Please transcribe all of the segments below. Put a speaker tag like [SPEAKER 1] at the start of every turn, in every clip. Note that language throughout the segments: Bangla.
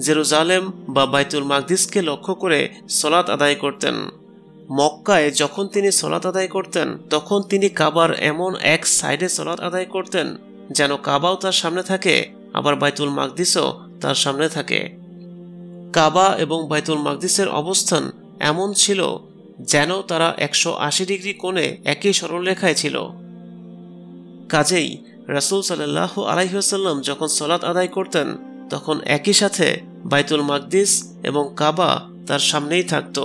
[SPEAKER 1] জেরুজালেম বা বাইতুল মাকদিসকে লক্ষ্য করে সলাৎ আদায় করতেন। মক্কায় যখন তিনি সলাৎ আদায় করতেন, তখন তিনি কাবার এমন এক সাইডে সলাৎ আদায় করতেন যেন কাবাও তার সামনে থাকে, আবার বাইতুল মাকদিসও তার সামনে থাকে। কাবা এবং বাইতুল মাকদিসের অবস্থান এমন ছিল যেন তারা একশো আশি ডিগ্রি কোণে একই সরলরেখায় ছিল। কাজেই রাসুল সাল্লাহ আলাইসাল্লাম যখন সলাৎ আদায় করতেন, তখন একই সাথে বাইতুল মাকদিস এবং কাবা তার সামনেই থাকত।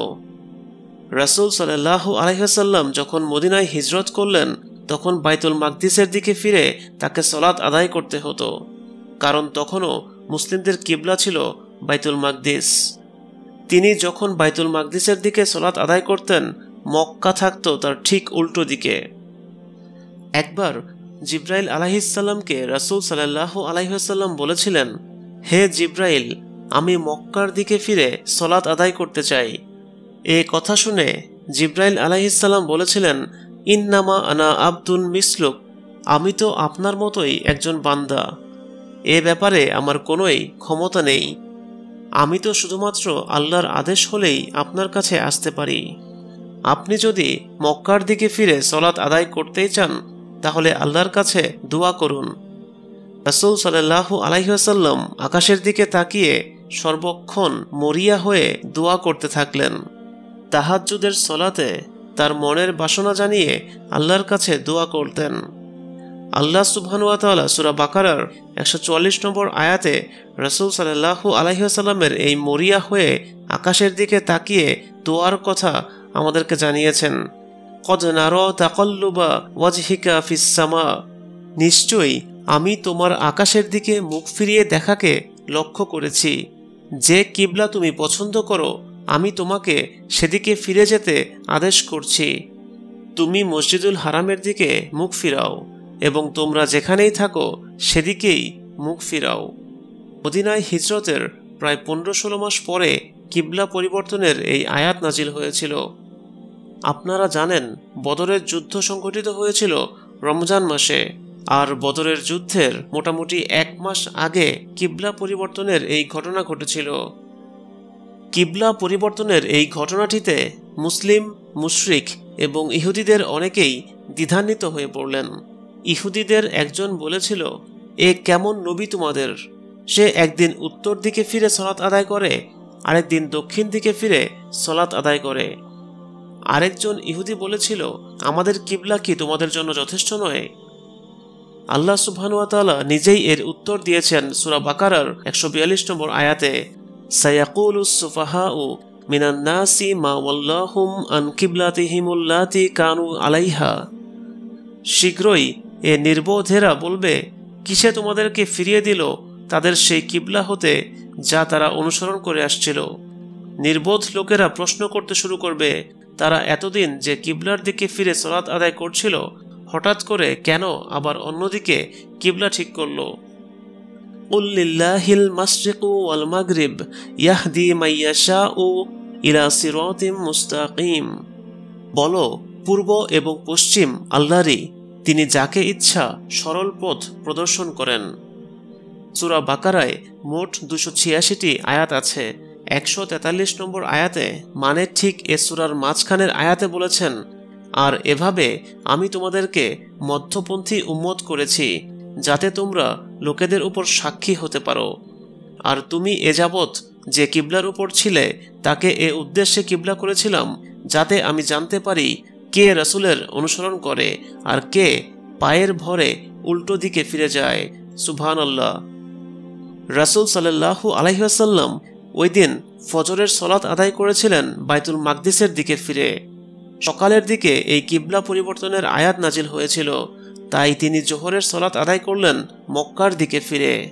[SPEAKER 1] রাসুল সাল্লাহ আলাইসাল্লাম যখন মদিনায় হিজরত করলেন, তখন বাইতুল মাকদিসের দিকে ফিরে তাকে সলাৎ আদায় করতে হতো, কারণ তখনও মুসলিমদের কিবলা ছিল বাইতুল মাকদিস। তিনি যখন বাইতুল মাকদিসের দিকে সলাৎ আদায় করতেন, মক্কা থাকত তার ঠিক উল্টো দিকে। একবার জিব্রাইল আলাহিসাল্লামকে রাসুল সাল্লাহ আলাইসাল্লাম বলেছিলেন, হে জিব্রাইল আমি মক্কার দিকে ফিরে সলাৎ আদায় করতে চাই। এ কথা শুনে জিব্রাইল আলাহিসাল্লাম বলেছিলেন, ইন্নামা আনা আব্দুল মিসলুক, আমি তো আপনার মতোই একজন বান্দা। এ ব্যাপারে আমার কোনোই ক্ষমতা নেই। আমি তো শুধুমাত্র আল্লাহর আদেশ হলেই আপনার কাছে আসতে পারি। আপনি যদি মক্কার দিকে ফিরে সলাৎ আদায় করতেই চান, তাহলে আল্লাহর কাছে দোয়া করুন। রাসুল সাল্লাহ আলাইসাল্লাম আকাশের দিকে তাকিয়ে সর্বক্ষণ মরিয়া হয়ে দোয়া করতে থাকলেন। তাহাজুদের সলাতে তার মনের বাসনা জানিয়ে আল্লাহর কাছে দোয়া করতেন। আল্লাহ সুবহানুয়াতালা সুরা বাকারার একশো চুয়াল্লিশ নম্বর আয়াতে রসুল সাল্লাহু আলাইসাল্লামের এই মরিয়া হয়ে আকাশের দিকে তাকিয়ে দোয়ার কথা আমাদেরকে জানিয়েছেন। কদ নার তাকল্লুবা ওয়াজহিকা ফিসামা নিশ্চয়ই আমি তোমার আকাশের দিকে মুখ ফিরিয়ে দেখাকে লক্ষ্য করেছি। যে কিবলা তুমি পছন্দ করো, আমি তোমাকে সেদিকে ফিরে যেতে আদেশ করছি। তুমি মসজিদুল হারামের দিকে মুখ ফিরাও এবং তোমরা যেখানেই থাকো, সেদিকেই মুখ ফিরাও। মদিনায় হিজরতের প্রায় পনেরো ষোলো মাস পরে কিবলা পরিবর্তনের এই আয়াত নাজিল হয়েছিল। আপনারা জানেন, বদরের যুদ্ধ সংঘটিত হয়েছিল রমজান মাসে। আর বদরের যুদ্ধের মোটামুটি এক মাস আগে কিবলা পরিবর্তনের এই ঘটনা ঘটেছিল। কিবলা পরিবর্তনের এই ঘটনাটিতে মুসলিম, মুশরিক এবং ইহুদিদের অনেকেই দ্বিধান্বিত হয়ে পড়লেন। ইহুদিদের একজন বলেছিল, এ কেমন নবী তোমাদের? সে একদিন উত্তর দিকে ফিরে সলাৎ আদায় করে, আরেকদিন দক্ষিণ দিকে ফিরে সলাৎ আদায় করে। আরেকজন ইহুদি বলেছিল, আমাদের কিবলা কি তোমাদের জন্য যথেষ্ট নয়? আল্লাহ সুবহানুয়াতালা নিজেই এর উত্তর দিয়েছেন সুরা বাকারার একশো বিয়াল্লিশ নম্বর আয়াতে, সায়াকুল সুফাহাউ মিনান্নাসি মা আন কিবলাতিহিমুল্লাতি কানু আলাইহা। শীঘ্রই এ নির্বোধেরা বলবে, কিসে তোমাদেরকে ফিরিয়ে দিল? তাদের সেই কিবলা হতে যা তারা অনুসরণ করে আসছিল। নির্বোধ লোকেরা প্রশ্ন করতে শুরু করবে, তারা এতদিন যে কিবলার দিকে ফিরে সলাৎ আদায় করছিল হঠাৎ করে কেন আবার অন্যদিকে কিবলা ঠিক করল। উল্লিল্লাহিল মাসরিকু ওয়াল মাগরিব, ইয়াহদি মাইয়াশাউ ইলা সিরাতিম মুস্তাকিম। বলো, পূর্ব এবং পশ্চিম আল্লাহরই, তিনি যাকে ইচ্ছা সরল পথ প্রদর্শন করেন। সুরা বাকারায় মোট দুশো ছিয়াশিটি আয়াত আছে। একশো তেতাল্লিশ নম্বর আয়াতে মানে ঠিক এ সুরার মাঝখানের আয়াতে বলেছেন আর এভাবে আমি তোমাদেরকে মধ্যপন্থী উম্মত করেছি, যাতে তোমরা লোকেদের উপর সাক্ষী হতে পারো। আর তুমি এ যাবৎ যে কিবলার উপর ছিলে, তাকে এ উদ্দেশ্যে কিবলা করেছিলাম, যাতে আমি জানতে পারি কে রসুলের অনুসরণ করে আর কে পায়ের ভরে উল্টো দিকে ফিরে যায়। সুবহান আল্লাহ রাসুল সাল্লাহু আলহিহাসাল্লাম ওই দিন ফজরের সলাৎ আদায় করেছিলেন বাইতুল মাকদিসের দিকে ফিরে। সকালের দিকে এই কিবলা পরিবর্তনের আয়াত নাজিল হয়েছিল। তাই তিনি জোহরের সলাৎ আদায় করলেন মক্কার দিকে ফিরে।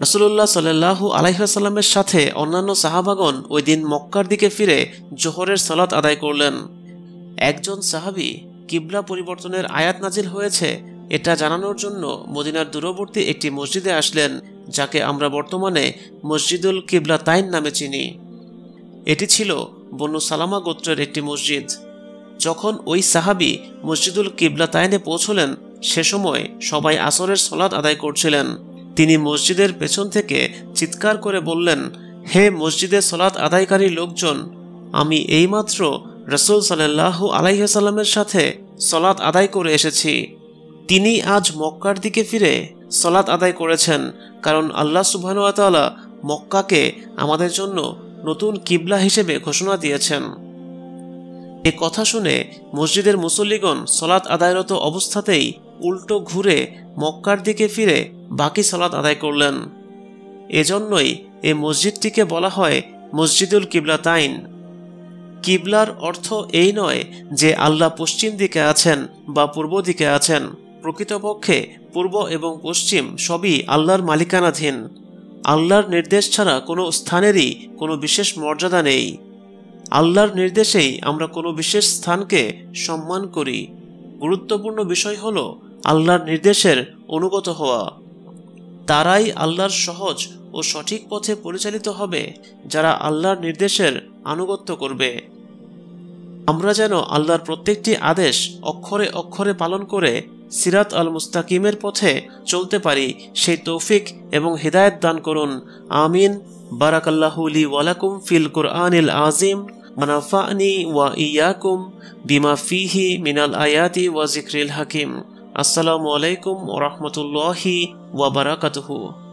[SPEAKER 1] রসুল্লাহ সাল্লাহু আলাইসাল্লামের সাথে অন্যান্য সাহাবাগন ওই দিন মক্কার দিকে ফিরে জোহরের সালাত আদায় করলেন। একজন সাহাবি কিবলা পরিবর্তনের আয়াত নাজিল হয়েছে, এটা জানানোর জন্য মদিনার দূরবর্তী একটি মসজিদে আসলেন, যাকে আমরা বর্তমানে মসজিদুল কিবলা তাইন নামে চিনি। এটি ছিল বনু সালামা গোত্রের একটি মসজিদ। যখন ওই সাহাবি মসজিদুল কিবলা তাইনে পৌঁছলেন, সে সময় সবাই আসরের সলাদ আদায় করছিলেন। তিনি মসজিদের পেছন থেকে চিৎকার করে বললেন, হে মসজিদে সলাৎ আদায়কারী লোকজন, আমি এইমাত্র রসুল সাল্লাহু আলাইসাল্লামের সাথে সলাৎ আদায় করে এসেছি। তিনি আজ মক্কার দিকে ফিরে সলাৎ আদায় করেছেন, কারণ আল্লাহ সুবাহতালা মক্কাকে আমাদের জন্য নতুন কিবলা হিসেবে ঘোষণা দিয়েছেন। এ কথা শুনে মসজিদের মুসল্লিগণ সলাৎ আদায়রত অবস্থাতেই উল্টো ঘুরে মক্কার দিকে ফিরে বাকি সলাৎ আদায় করলেন। এজন্যই এ মসজিদটিকে বলা হয় মসজিদুল কিবলা তাইন। কিবলার অর্থ এই নয় যে আল্লাহ পশ্চিম দিকে আছেন বা পূর্ব দিকে আছেন। প্রকৃতপক্ষে পূর্ব এবং পশ্চিম সবই আল্লাহর মালিকানাধীন। আল্লাহর নির্দেশ ছাড়া কোনো স্থানেরই কোনো বিশেষ মর্যাদা নেই। আল্লাহর নির্দেশেই আমরা কোনো বিশেষ স্থানকে সম্মান করি। গুরুত্বপূর্ণ বিষয় হল আল্লাহর নির্দেশের অনুগত হওয়া। তারাই আল্লাহর সহজ ও সঠিক পথে পরিচালিত হবে, যারা আল্লাহর নির্দেশের আনুগত্য করবে। আমরা যেন আল্লাহর প্রত্যেকটি আদেশ অক্ষরে অক্ষরে পালন করে সিরাত আল মুস্তাকিমের পথে চলতে পারি, সেই তৌফিক এবং হৃদায়ত দান করুন। আমিন। বারাকাল্লাহুলি ওয়ালাকুম ফিল কুরআনিল আজিম ونفعني وإياكم بما فيه من الآيات وذكر الحكيم. السلام عليكم ورحمة الله وبركاته.